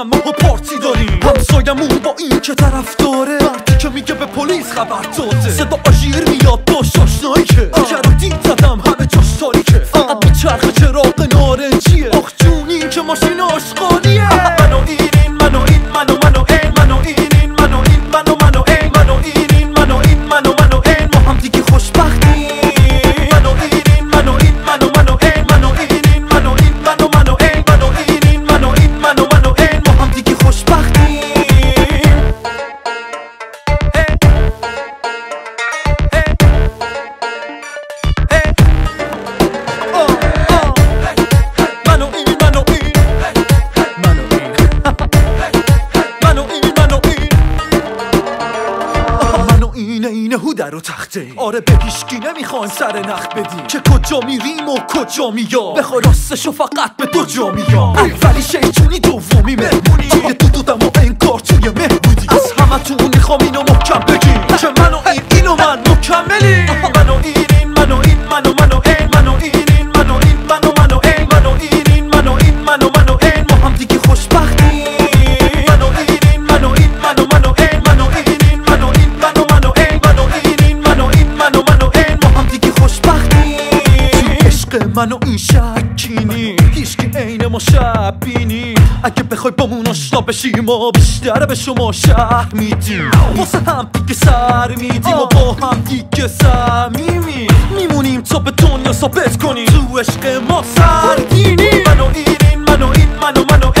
هم ما پارتی داریم. همسایمون با این که طرف داره مردی که میگه به پلیس خبر داده. صدا آژیر میاد با شاشنایی که. اگر دید زدم همه جاش تاریکه فقط به چرخ چراغ نارنجیه. آخ جونی که ماشین آشقانیه اینه اینه هو در و تخته. آره به هیشکی نمی‌خوایم سر نخ بدیم که کجا میریم و کجا میام؟ بخوای راستشو فقط به دو جا میام. اولی شیطونی دومی مهمونی. توی دو دودم و انکار توی مهمونی. از همه تون می‌خوام اینو محکم بگیم. که منو این اینو من مکملی عشق منو این شکینی هیچکی عین ما شبینی. اگه بخوای بامون آشنا بشی ما بیشتر به شما شهر میدیم. واسه هم دیگه سر میدیم و با هم دیگه سمیمی میمونیم. تا به دنیا ثابت کنیم. تو عشق ما سرگینی منو این این منو این منو منو